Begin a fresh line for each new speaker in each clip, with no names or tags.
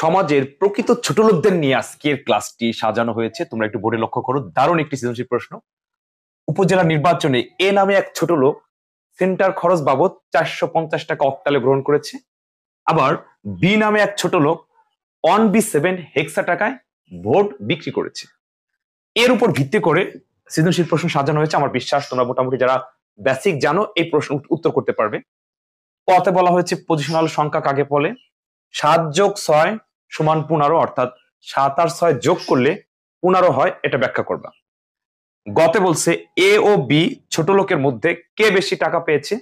সমাজের প্রকৃত ছোট লোকদের নিয়ে আজকের ক্লাসটি সাজানো হয়েছে। তোমরা একটু বোর্ডে লক্ষ্য করো, দারুণ একটি সৃজনশীল প্রশ্ন। উপজেলা নির্বাচনে এ নামে এক ছোট লোক সেন্টার খরচ বাবদ চারশো পঞ্চাশ টাকা অক্টালে গ্রহণ করেছে। আবার বি নামে এক ছোট লোক অন বি সেভেন হেক্সা টাকায় ভোট বিক্রি করেছে। এর উপর ভিত্তি করে সৃজনশীল প্রশ্ন সাজানো হয়েছে। আমার বিশ্বাস, তোমরা মোটামুটি যারা বেসিক জানো, এই প্রশ্ন উত্তর করতে পারবে। কতে বলা হয়েছে পজিশনাল সংখ্যা কাকে বলে? সাত যোগ ছয় সমান পনেরো অর্থাৎ সাত আর ছয় যোগ করলে পনেরো হয়, এটা ব্যাখ্যা করবা। গতে বলছে এ ও বি ছোট লোকের মধ্যে কে বেশি টাকা পেয়েছে?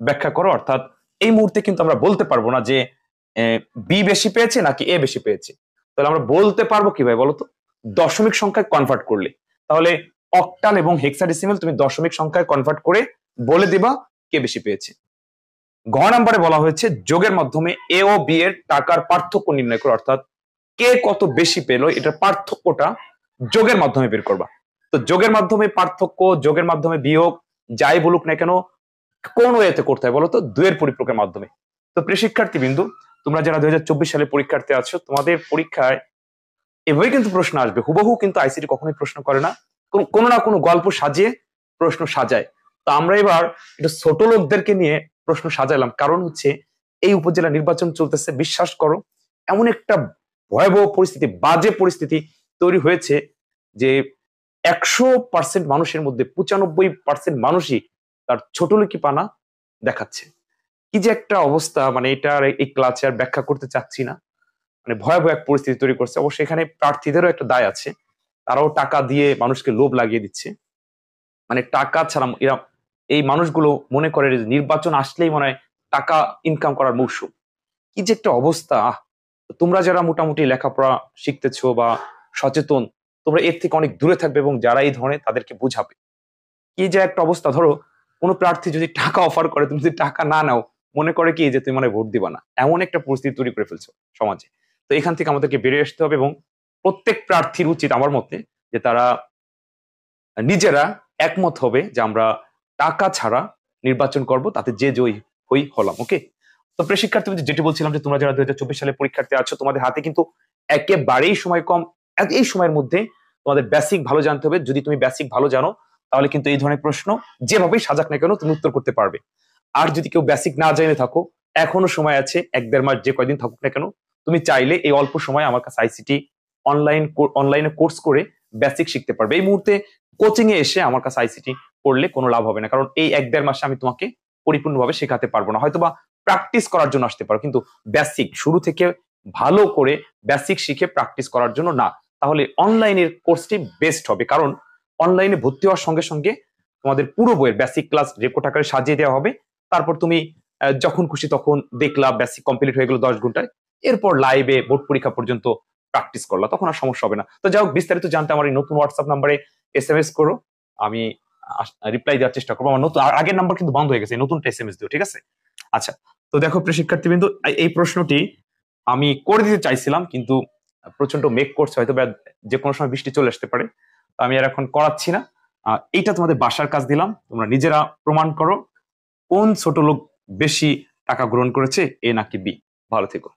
ব্যাখ্যা করো, অর্থাৎ এই মুহূর্তে কিন্তু আমরা বলতে পারব না যে বি বেশি পেয়েছে নাকি এ বেশি পেয়েছে। তাহলে আমরা বলতে পারব কীভাবে বলতো? দশমিক সংখ্যায় কনভার্ট করলে। তাহলে অক্টাল এবং হেক্সাডেসিমেল তুমি দশমিক সংখ্যায় কনভার্ট করে বলে দিবা কে বেশি পেয়েছে। ঘ নাম্বারে বলা হয়েছে, যোগের মাধ্যমে এ ও বি এর টাকার পার্থক্য নির্ণয় করো, অর্থাৎ কে কত বেশি পেল, এটার পার্থক্যটা যোগের মাধ্যমে বের করবা। তো যোগের মাধ্যমে পার্থক্য, যোগের মাধ্যমে বিয়োগ, যাই বলুক না কেন, কোন ওয়েতে করতে হয় বলতো দুয়ের পরিপ্রকের মাধ্যমে। তো প্রিয় শিক্ষার্থী বিন্দু তোমরা যারা দুই হাজার চব্বিশ সালে পরীক্ষার্থী আছো, তোমাদের পরীক্ষায় এভাবে কিন্তু প্রশ্ন আসবে। হুবহু কিন্তু আইসিটি কখনোই প্রশ্ন করে না। কোনো না কোনো গল্প সাজিয়ে প্রশ্ন সাজায়। তো আমরা এবার একটু ছোট লোকদেরকে নিয়ে প্রশ্ন সাজালাম কারণ হচ্ছে, এই উপজেলা নির্বাচন চলতেছে, বিশ্বাস করো, এমন একটা ভয়াবহ পরিস্থিতি, বাজে পরিস্থিতি তৈরি হয়েছে যে একশো পার্সেন্ট মানুষের মধ্যে পঁচানব্বই পার্সেন্ট মানুষই তার ছোট লোকি পানা দেখাচ্ছে। কি যে একটা অবস্থা মানে এটা এই ক্লাচে আর ব্যাখ্যা করতে চাচ্ছি না। মানে ভয়াবহ এক পরিস্থিতি তৈরি করছে। অবশ্য এখানে প্রার্থীদেরও একটা দায় আছে। তারাও টাকা দিয়ে মানুষকে লোভ লাগিয়ে দিচ্ছে। মানে টাকা ছাড়া এরা এই মানুষগুলো মনে করে নির্বাচন আসলেই মনে হয় টাকা ইনকাম করার মৌসুম। কি যে একটা অবস্থা তোমরা যারা মোটামুটি লেখাপড়া শিখতেছো বা সচেতন, তোমরা এর থেকে অনেক দূরে থাকবে এবং যারা এই ধরনের তাদেরকে বুঝাবে। কি যে একটা অবস্থা, ধরো কোনো প্রার্থী যদি টাকা অফার করে, তুমি যদি টাকা না নাও, মনে করে কি যে তুমি মানে ভোট দিবা না। এমন একটা পরিস্থিতি তৈরি করে ফেলছো সমাজে। তো এখান থেকে আমাদেরকে বেরিয়ে আসতে হবে এবং প্রত্যেক প্রার্থীর উচিত আমার মতে যে তারা নিজেরা একমত হবে যে আমরা টাকা ছাড়া নির্বাচন করব, তাতে যে জয়ী হই হলাম ওকে তো প্রেশিক্ষার্থী যেটি বলছিলাম যে তোমরা যারা দুই সালে পরীক্ষার্থী আছো, তোমাদের হাতে কিন্তু একেবারেই সময় কম এই সময়ের মধ্যে তোমাদের বেসিক ভালো জানতে হবে। যদি তুমি বেসিক ভালো জানো, তাহলে কিন্তু এই ধরনের প্রশ্ন যেভাবেই সাজাক না কেন, তুমি উত্তর করতে পারবে। আর যদি কেউ বেসিক না জেনে থাকো, এখনও সময় আছে, এক দেড় মাস যে কয়দিন থাকুক না কেন, তুমি চাইলে এই অল্প সময় আমার কাছে আইসিটি অনলাইন অনলাইনে কোর্স করে বেসিক শিখতে পারবে। এই মুহূর্তে কোচিং এ এসে আমার কাছে আইসিটি পড়লে কোনো লাভ হবে না। কারণ এই এক দেড় মাসে আমি তোমাকে পরিপূর্ণভাবে শেখাতে পারব না। হয়তোবা প্র্যাকটিস করার জন্য আসতে পারো, কিন্তু বেসিক শুরু থেকে ভালো করে বেসিক শিখে প্র্যাকটিস করার জন্য না। তাহলে অনলাইনের কোর্সটি বেস্ট হবে। কারণ অনলাইনে ভর্তি হওয়ার সঙ্গে সঙ্গে তোমাদের পুরো বইয়ের বেসিক ক্লাস রেকর্ড আকারে সাজিয়ে দেওয়া হবে। তারপর তুমি যখন খুশি তখন দেখলা বেসিক কমপ্লিট হয়ে গেলো দশ ঘন্টায়। এরপর লাইভে বোর্ড পরীক্ষা পর্যন্ত প্র্যাকটিস করলা, তখন আর সমস্যা হবে না। তো যাই হোক, বিস্তারিত জানতে আমার এই নতুন হোয়াটসঅ্যাপ নাম্বারে এস এম এস করো। আমি রিপ্লাই দেওয়ার চেষ্টা করব। আমার নতুন আগের নাম্বার কিন্তু বন্ধ হয়ে গেছে নতুনটা এস এম এস দিও, ঠিক আছে? আচ্ছা তো দেখো প্রিয় বিন্দু এই প্রশ্নটি আমি করে দিতে চাইছিলাম, কিন্তু প্রচণ্ড মেক করছে, হয়তো যে কোনো সময় বৃষ্টি চলে আসতে পারে। আমি আর এখন করাচ্ছি না। এইটা তোমাদের বাসার কাজ দিলাম, তোমরা নিজেরা প্রমাণ করো, কোন ছোট লোক বেশি টাকা গ্রহণ করেছে, এ নাকি বি? ভালো থেকো।